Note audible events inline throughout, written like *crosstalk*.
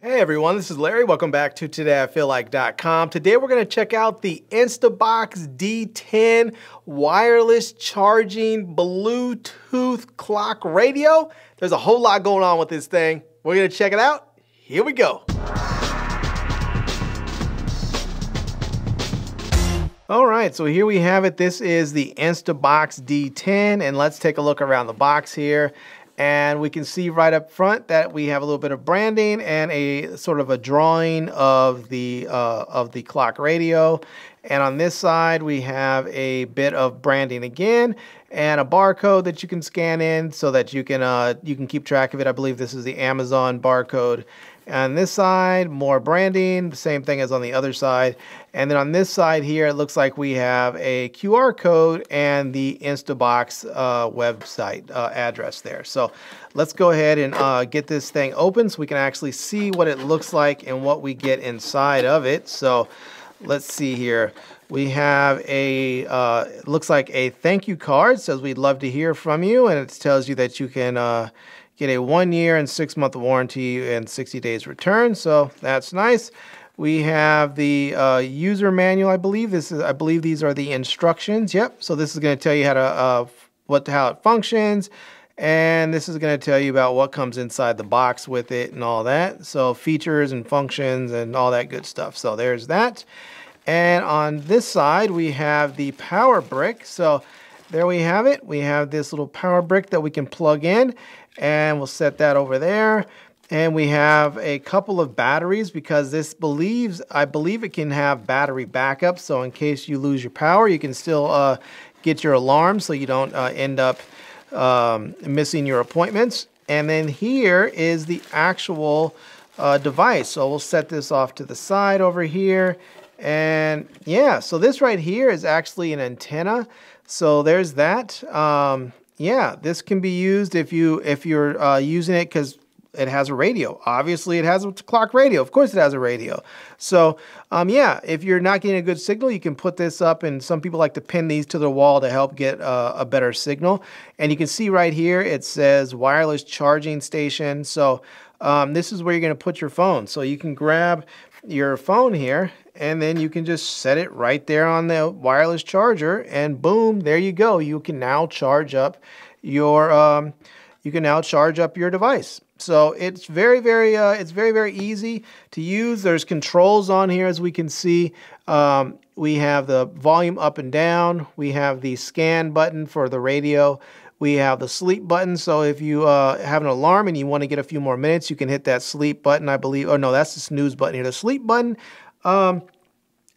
Hey everyone, this is Larry. Welcome back to todayifeellike.com. Today we're going to check out the Instabox D10 wireless charging Bluetooth clock radio. There's a whole lot going on with this thing. We're going to check it out. Here we go. All right, so here we have it. This is the Instabox D10, and let's take a look around the box here. And we can see right up front that we have a little bit of branding and a sort of a drawing of the uh, of the clock radio. And on this side, we have a bit of branding again and a barcode that you can scan in so that you can uh, you can keep track of it. I believe this is the Amazon barcode. On this side, more branding, same thing as on the other side. And then on this side here, it looks like we have a QR code and the Instabox uh, website uh, address there. So let's go ahead and uh, get this thing open so we can actually see what it looks like and what we get inside of it. So let's see here. We have a, uh, looks like a thank you card. Says we'd love to hear from you. And it tells you that you can uh, get a one year and six month warranty and 60 days return. So that's nice. We have the uh, user manual, I believe. This is, I believe these are the instructions. Yep. So this is going to tell you how to, uh, what, how it functions. And this is going to tell you about what comes inside the box with it and all that. So features and functions and all that good stuff. So there's that. And on this side, we have the power brick. So there we have it. We have this little power brick that we can plug in and we'll set that over there. And we have a couple of batteries because this believes, I believe it can have battery backup. So in case you lose your power, you can still uh, get your alarm so you don't uh, end up um, missing your appointments. And then here is the actual uh, device. So we'll set this off to the side over here. And yeah, so this right here is actually an antenna. So there's that. Um, yeah, this can be used if you if you're uh, using it because it has a radio. Obviously, it has a clock radio. Of course, it has a radio. So, um, yeah, if you're not getting a good signal, you can put this up, and some people like to pin these to the wall to help get uh, a better signal. And you can see right here, it says wireless charging station. So, um, this is where you're going to put your phone. So, you can grab your phone here and then you can just set it right there on the wireless charger and boom there you go. You can now charge up your um, you can now charge up your device. So it's very very uh, it's very very easy to use. There's controls on here as we can see. Um, we have the volume up and down. We have the scan button for the radio we have the sleep button. So if you uh, have an alarm and you want to get a few more minutes, you can hit that sleep button, I believe. Oh, no, that's the snooze button here. The sleep button, um,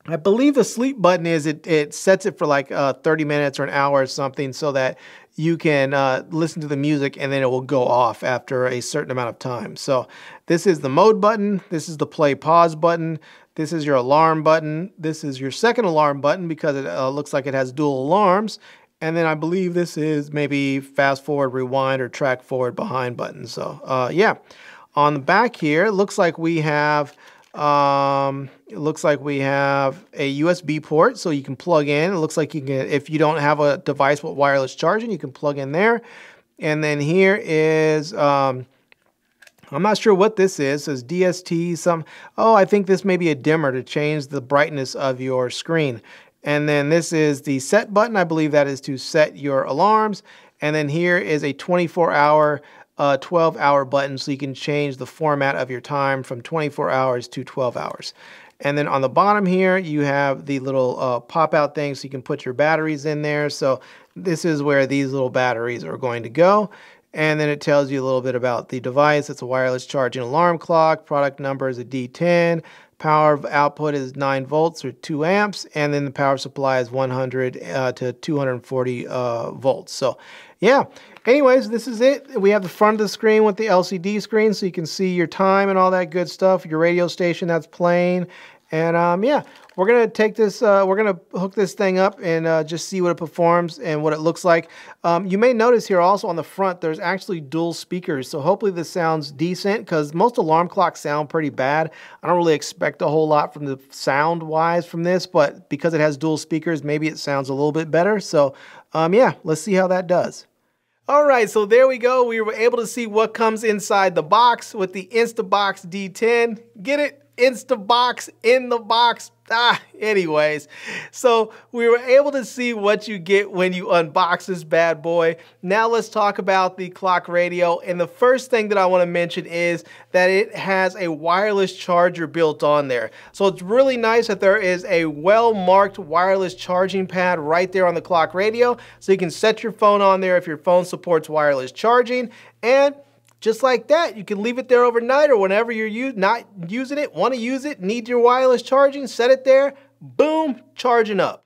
I believe the sleep button is it, it sets it for like uh, 30 minutes or an hour or something so that you can uh, listen to the music and then it will go off after a certain amount of time. So this is the mode button. This is the play pause button. This is your alarm button. This is your second alarm button because it uh, looks like it has dual alarms. And then I believe this is maybe fast forward, rewind, or track forward behind button. So uh, yeah, on the back here, it looks like we have um, it looks like we have a USB port, so you can plug in. It looks like you can, if you don't have a device with wireless charging, you can plug in there. And then here is, um, I'm not sure what this is. It says DST. Some. Oh, I think this may be a dimmer to change the brightness of your screen. And then this is the set button. I believe that is to set your alarms. And then here is a 24 hour, uh, 12 hour button so you can change the format of your time from 24 hours to 12 hours. And then on the bottom here, you have the little uh, pop out thing so you can put your batteries in there. So this is where these little batteries are going to go. And then it tells you a little bit about the device. It's a wireless charging alarm clock. Product number is a D10. Power output is 9 volts or 2 amps, and then the power supply is 100 uh, to 240 uh, volts. So, yeah. Anyways, this is it. We have the front of the screen with the LCD screen, so you can see your time and all that good stuff. Your radio station that's playing, and um, yeah, we're gonna take this, uh, we're gonna hook this thing up and uh, just see what it performs and what it looks like. Um, you may notice here also on the front, there's actually dual speakers. So hopefully this sounds decent because most alarm clocks sound pretty bad. I don't really expect a whole lot from the sound wise from this, but because it has dual speakers, maybe it sounds a little bit better. So um, yeah, let's see how that does. All right, so there we go. We were able to see what comes inside the box with the Instabox D10. Get it? Instabox in the box. *laughs* Ah, anyways, so we were able to see what you get when you unbox this bad boy. Now let's talk about the clock radio. And the first thing that I want to mention is that it has a wireless charger built on there. So it's really nice that there is a well-marked wireless charging pad right there on the clock radio. So you can set your phone on there if your phone supports wireless charging. And just like that, you can leave it there overnight or whenever you're not using it, want to use it, need your wireless charging, set it there, boom, charging up.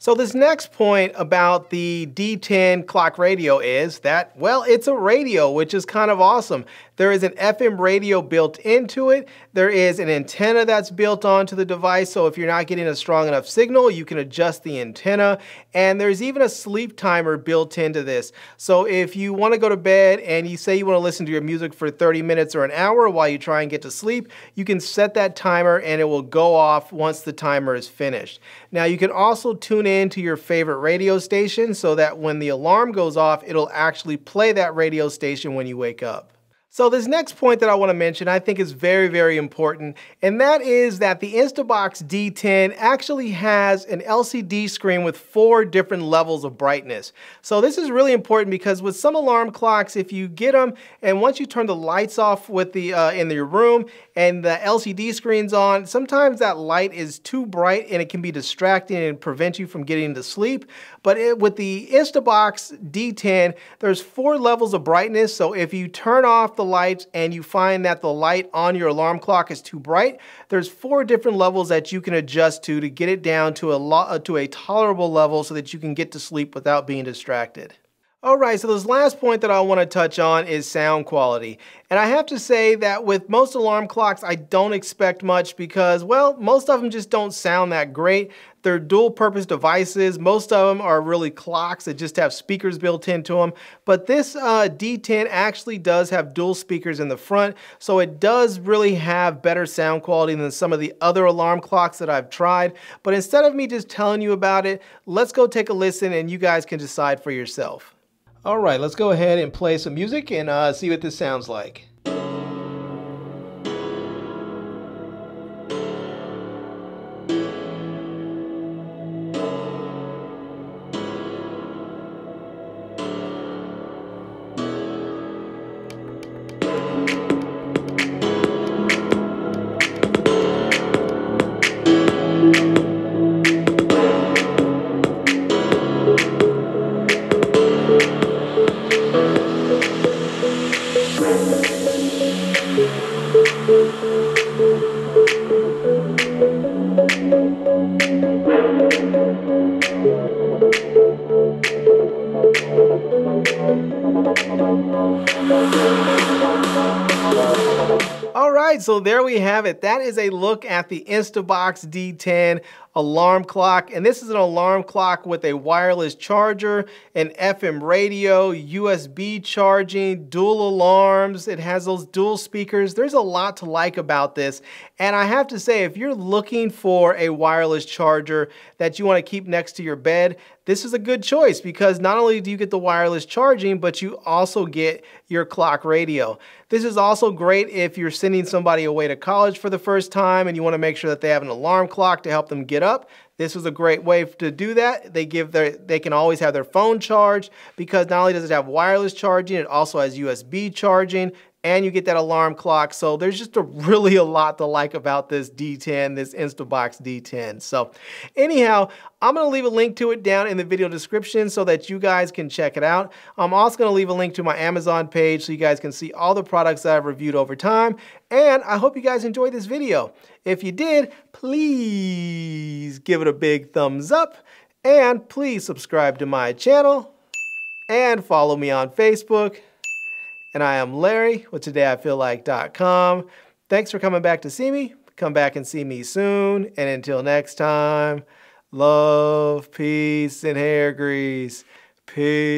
So this next point about the D10 clock radio is that, well, it's a radio, which is kind of awesome. There is an FM radio built into it. There is an antenna that's built onto the device, so if you're not getting a strong enough signal, you can adjust the antenna. And there's even a sleep timer built into this. So if you want to go to bed and you say you want to listen to your music for 30 minutes or an hour while you try and get to sleep, you can set that timer and it will go off once the timer is finished. Now you can also tune in to your favorite radio station so that when the alarm goes off, it'll actually play that radio station when you wake up. So this next point that I want to mention I think is very, very important, and that is that the Instabox D10 actually has an LCD screen with four different levels of brightness. So this is really important because with some alarm clocks, if you get them and once you turn the lights off with the uh, in your room and the LCD screen's on, sometimes that light is too bright and it can be distracting and prevent you from getting to sleep. But it, with the Instabox D10, there's four levels of brightness. So if you turn off the lights and you find that the light on your alarm clock is too bright, there's four different levels that you can adjust to to get it down to a, uh, to a tolerable level so that you can get to sleep without being distracted. Alright, so this last point that I want to touch on is sound quality. And I have to say that with most alarm clocks, I don't expect much because, well, most of them just don't sound that great. They're dual purpose devices. Most of them are really clocks that just have speakers built into them. But this uh, D10 actually does have dual speakers in the front, so it does really have better sound quality than some of the other alarm clocks that I've tried. But instead of me just telling you about it, let's go take a listen and you guys can decide for yourself. All right, let's go ahead and play some music and uh, see what this sounds like. Right, so there we have it. That is a look at the Instabox D10 alarm clock. And this is an alarm clock with a wireless charger, an FM radio, USB charging, dual alarms. It has those dual speakers. There's a lot to like about this. And I have to say, if you're looking for a wireless charger that you want to keep next to your bed, this is a good choice because not only do you get the wireless charging, but you also get your clock radio. This is also great if you're sending somebody away to college for the first time and you want to make sure that they have an alarm clock to help them get up. This is a great way to do that. They give their they can always have their phone charged because not only does it have wireless charging, it also has USB charging and you get that alarm clock. So there's just a really a lot to like about this D10, this Instabox D10. So anyhow, I'm to leave a link to it down in the video description so that you guys can check it out. I'm also to leave a link to my Amazon page so you guys can see all the products that I've reviewed over time. And I hope you guys enjoyed this video. If you did, please give it a big thumbs up and please subscribe to my channel and follow me on Facebook and I am Larry with TodayIFeelLike.com. Thanks for coming back to see me. Come back and see me soon. And until next time, love, peace, and hair grease. Peace.